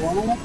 Dale.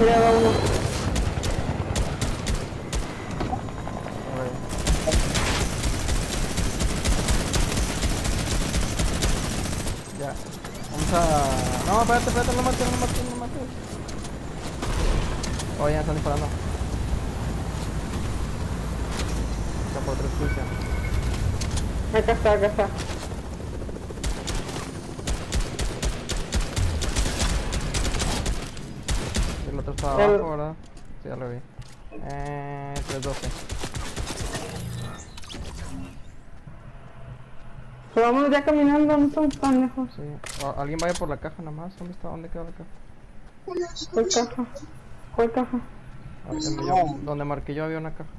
Mira, va uno. Ya. Vamos a. No, espérate, espérate, no mates, no mates, no mates. Oh, ya están disparando. Ya por tres pulsas. Acá está, acá está. El otro está El- abajo, ¿verdad? Sí, ya lo vi. Eh. 312. Pero vamos ya caminando, no estamos tan lejos. Sí. Alguien vaya por la caja nomás. ¿Dónde está? ¿Dónde queda la caja? ¿Cuál caja? ¿Cuál caja? Ah, yo- donde marqué yo había una caja.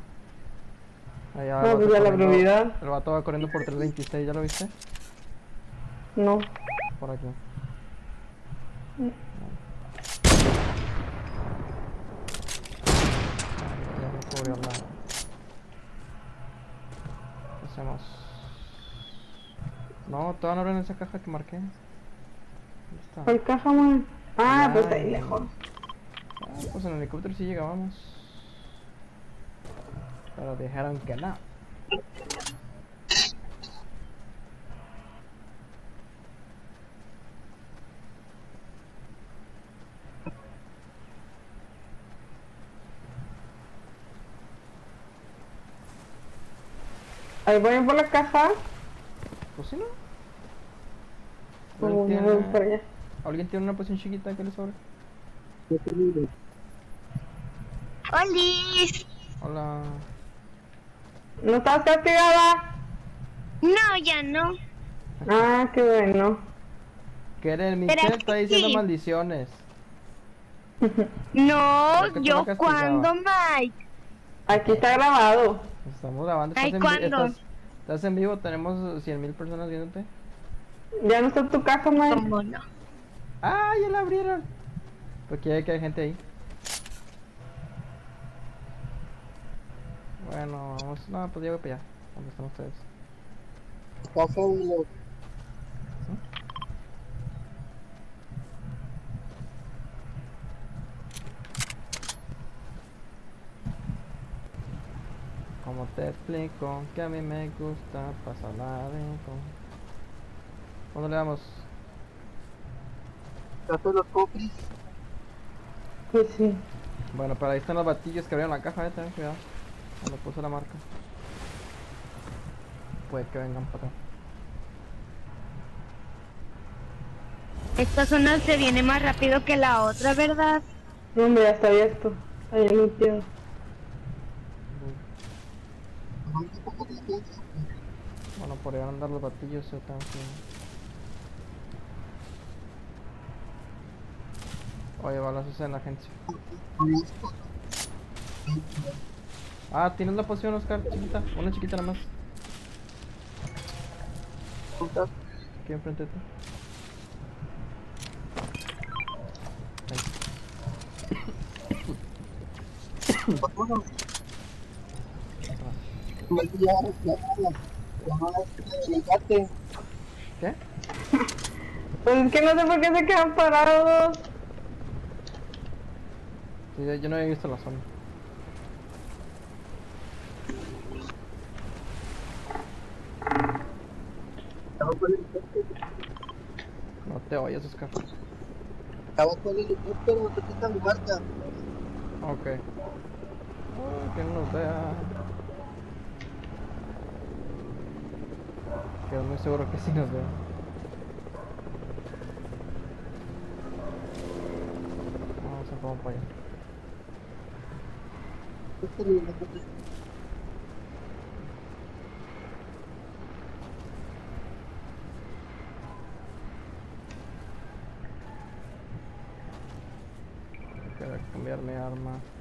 Allá No, pues ya la prioridad. El vato va corriendo por 326, ¿ya lo viste? No. Por aquí. Ya me cubrió. ¿Qué hacemos? No, todavía no abren esa caja que marqué. ¿Cuál caja, man? Ah, Ay. pues está ahí lejos. Ah, pues en el helicóptero sí llegábamos. Pero dijeron que no. Ahí voy por la caja. Sí, ¿no? ¿Alguien no voy por tiene, allá. ¿Alguien tiene una poción chiquita que le sobre? ¡Olis! Hola. ¿No estás castigada? No, ya no. Ah, qué bueno. Que eres es está diciendo sí. maldiciones. No, yo cuando, Mike. Aquí está grabado. Estamos grabando. Ay, ¿cuándo? estás, estás en vivo, tenemos 100 mil personas viéndote. Ya no está en tu caja, man. ¿Cómo no? ¡Ah, ya la abrieron! Porque ya hay que hay gente ahí. Bueno, vamos. No, pues llego para allá. ¿Dónde están ustedes? Como te explico que a mí me gusta pasarla rico. ¿Cuándo le damos? De los cofres. Pues sí. Bueno, pero ahí están los batillos que abrieron la caja, eh, ten cuidado. Cuando puse la marca. Puede que vengan para acá. Esta zona se viene más rápido que la otra, ¿verdad? No, hombre, ya está abierto. Está bien limpiado. Bueno, por ahí van a andar los batillos, tengo que... Oye, balazos en la agencia. Ah, tienes la poción, Oscar, chiquita. Una chiquita nada más. Aquí enfrente de ti. Ahí. ¿Qué? Pues es que no sé por qué se quedan parados. Sí, yo- no había visto la zona. No te oyes, Oscar. Abajo del helicóptero, te quitan marca. Ok. Ay, que no vea. Quedo muy seguro que sí nos vea. Vamos a vamos para cambiar mi arma.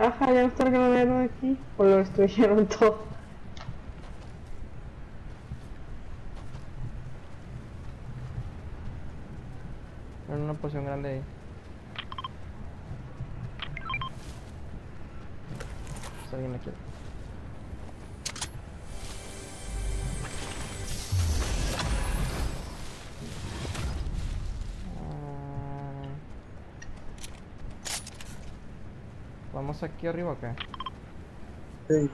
Caja, ya no está el granero aquí. O lo destruyeron todo. En una posición grande ahí. Si alguien la quiere. ¿Vamos aquí arriba o qué? Sí.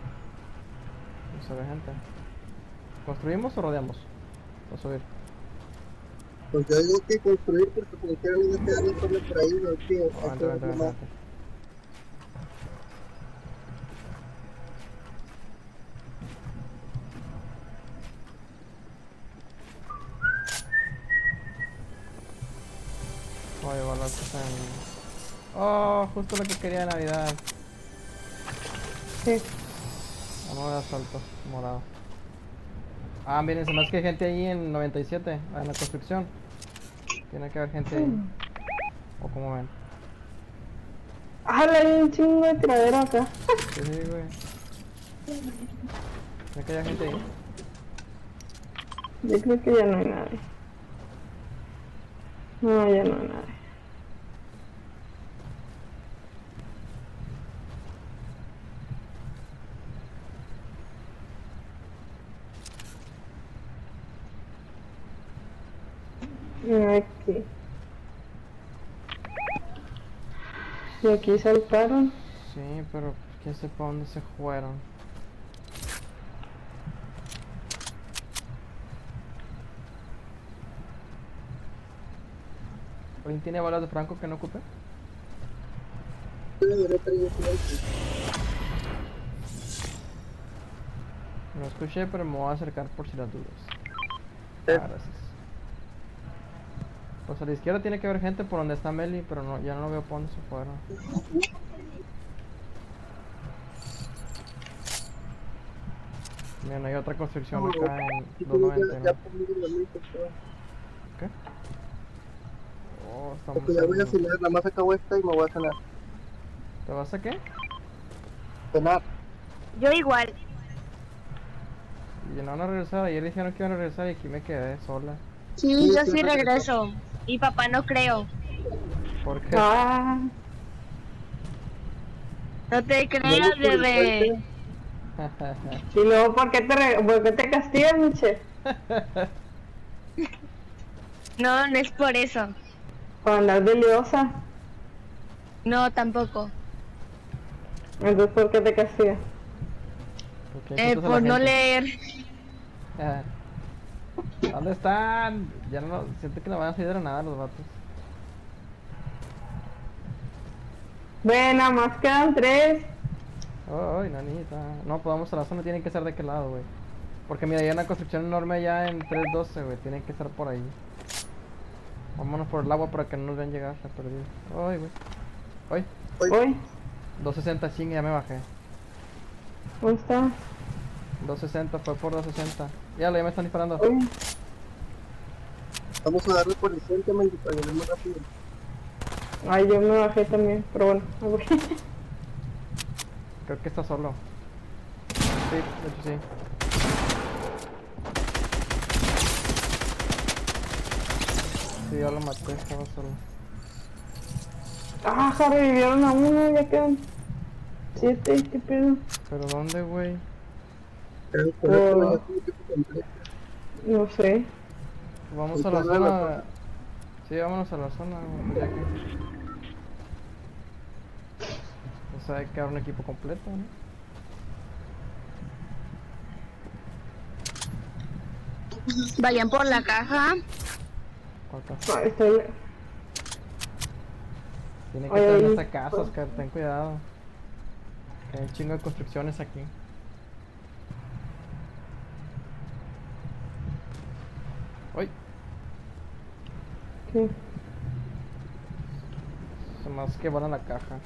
No se ve gente. ¿Construimos o rodeamos? Para subir. Pues yo digo que construir porque como quiera no me queda ni forma por ahí, no tío. Vente, vente, vente, vente. Voy a llevar las cosas en... Oh, justo lo que quería de Navidad. Sí. Vamos de asalto, morado. Ah, miren, se me hace que hay gente ahí en 97, en la construcción. Tiene que haber gente ahí. O como ven. Ah, hay un chingo de tiradero acá. Sí, sí, güey. Tiene que haya gente ahí. Yo creo que ya no hay nadie. No, ya no hay nadie. Aquí. Y aquí saltaron. Sí, pero quién sepa dónde se fueron. ¿Alguien tiene balas de Franco que no ocupe? No escuché, pero me voy a acercar por si las dudas. Ah, gracias. Pues a la izquierda tiene que haber gente por donde está Meli, pero no, ya no veo por dónde se fueron. Miren, hay otra construcción acá en Ya 290. ¿no? pongo la lista, todo. ¿Qué? Oh, estamos Porque ya voy a en- cenar, nada más acabo esta y me voy a cenar. ¿Te vas a qué? Cenar. Yo igual. Y no van a regresar. Ayer dijeron que iban a regresar y aquí me quedé sola. Sí, Sí, yo sí, sí. regreso. Y papá no creo. ¿Por qué? Ah, No te creas, bebé. y luego, ¿por qué te, re- por qué te castigas, Miche? No, no es por eso. Por andar de liosa. No, tampoco. Entonces, ¿por qué te castigas? Porque Eh, por no leer. Ah. ¿Dónde están? Ya no, siento que no van a salir de la nada los vatos. Bueno, más quedan tres. Ay, nanita. No, pues vamos a la zona, tienen que ser de qué lado, güey. Porque mira, hay una construcción enorme allá en 312, güey. Tienen que estar por ahí. Vámonos por el agua para que no nos vean llegar, se ha perdido. Ay, güey. Ay, Uy, 260, ching, ya me bajé. ¿dónde está? 260, fue por 260. Ya, ya me están disparando. Vamos a darle por el centro, men, para llegar más rápido. ay, yo me bajé también, pero bueno, me voy. Creo que está solo. Sí, de hecho sí. Sí, ya lo maté, estaba solo. Ah, ja, revivieron a uno, ya quedan siete, qué pedo. ¿Pero dónde, güey? Creo que por eso Oh. No sé. Vamos a Ahorita la zona. Sí, vámonos a la zona, güey, ya que. O sea, hay que dar un equipo completo, ¿no? Vayan por la caja. Por acá. Ah, estoy... Tiene que estar en esta casa, Oscar, ten cuidado. Que hay un chingo de construcciones aquí. ¡Uy! Se más que van a la caja.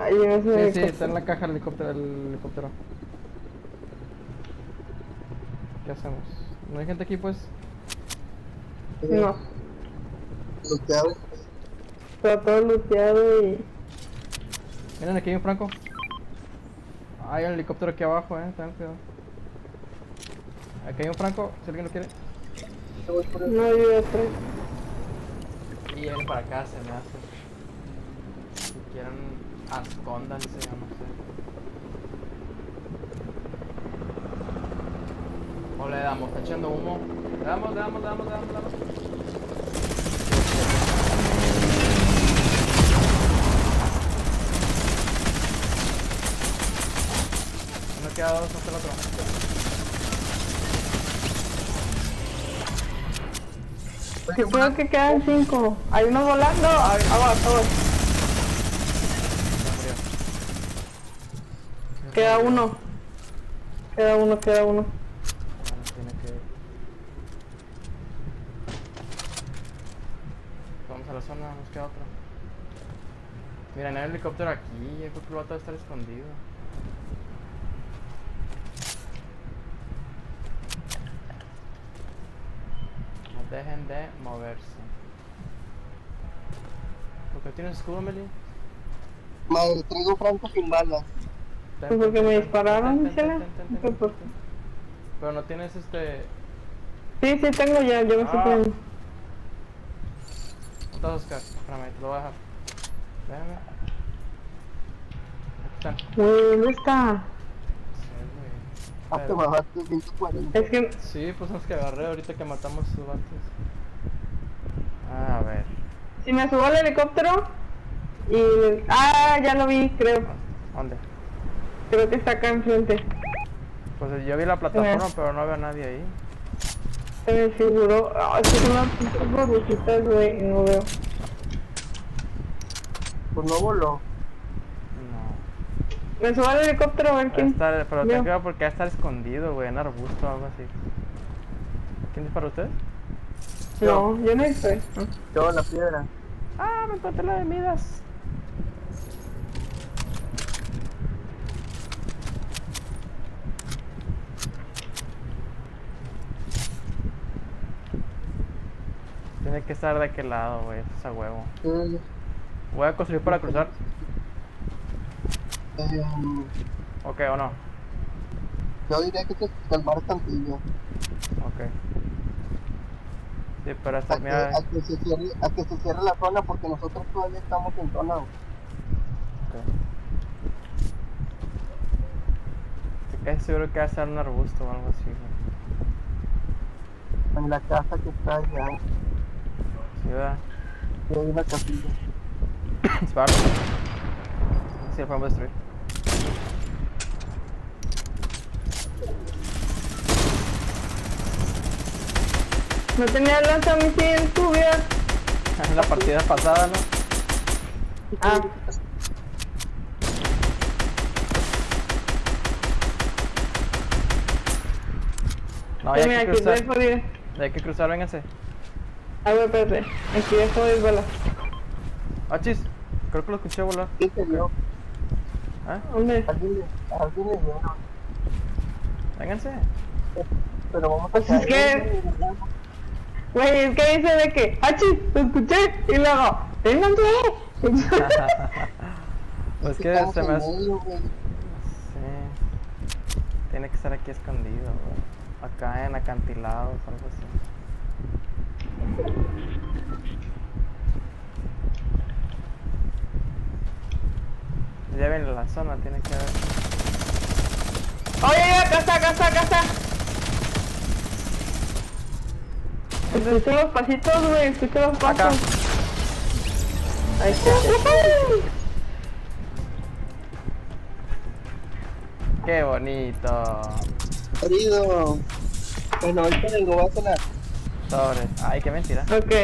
Ay, sé. Sí, sí, está en la caja el helicóptero. El helicóptero. ¿Qué hacemos? ¿No hay gente aquí, pues? No, Luteado. está todo looteado y... Miren, aquí hay un franco. Hay un helicóptero aquí abajo, eh. Tengan cuidado. Aquí hay un franco, si alguien lo quiere. Yo voy por el- No, yo ya estoy. Y viene para acá, se me hace. Si quieren, escóndanse, o no sé. O le damos, está echando humo. Le damos, le damos, le damos, le damos, le damos. Uno queda dos, hasta el otro. Creo que quedan cinco. Hay uno volando. Ay, aguas, aguas. Queda uno. Queda uno, queda uno. Vamos a la zona, nos queda otra. Mira, no hay helicóptero aquí, yo creo que el vato debe estar escondido. Dejen de moverse. ¿Por qué tienes escudo, Meli? Madre, traigo franco sin balas. Pues porque me dispararon, Michela. ten. Pero no tienes este... Sí, sí, tengo ya, yo me estoy poniendo. ¿Dónde estás, Oscar? Espérame, te lo voy a dejar. Déjame. Aquí están. Uy, ¿dónde está? Pero- bajaste 140. Es que Sí, pues son los que agarré ahorita que matamos a sus vatos. A ver. si me subo al helicóptero y... Ah, ya lo vi, creo. ¿Dónde? Creo que está acá enfrente. Pues yo vi la plataforma, pero no veo a nadie ahí. Se me figuró... Ah, es que son unas pinches burbujitas, güey, y no veo. Pues no voló. Me subo al helicóptero a ver quién... estar, pero Yo. ten cuidado porque va a estar escondido, güey, en arbusto o algo así. ¿Quién dispara usted? No, yo no estoy. Yo la piedra. Ah, me encontré la de Midas. Tiene que estar de aquel lado, güey, eso es a huevo. Mm, Voy a construir para cruzar. Em, Ok, o no. yo diría que te calmar tantillo. Ok. Sí, pero hasta, A que, mira. a, que se cierre, a que se cierre la zona porque nosotros todavía estamos en zona. ok. Estoy seguro que va a ser un arbusto o algo así. En la casa que está allá. Sí, ¿verdad? Y hay una casilla. Disparo. Sí, lo podemos destruir. No tenía lanzamisil, subía. En la partida pasada, ¿no? Ah, No, hay que cruzar. hay que cruzar, vénganse. A ver, espérate. Aquí dejo de balas. Ah, chis. Creo que lo escuché volar. ¿Qué se vio? ¿Eh? ¿Dónde? Alguien le, alguien le dio. Vénganse. Pero vamos a Pues es que- Güey, es que dice de que, ¡Achis! Lo escuché. Y luego, ¡Vénganse! Pues que se me hace. medio. Sí. Tiene que estar aquí escondido, güey. Acá en acantilados, algo así. Ya ven la zona, tiene que haber. Oye, oye, acá está, acá está, acá está. Escucho los pasitos, güey, escucho los pasos. Acá. Ahí está. ¡Qué bonito! Querido. Bueno, ahorita le digo, va a sonar. Sobres. Ay, qué mentira. Ok.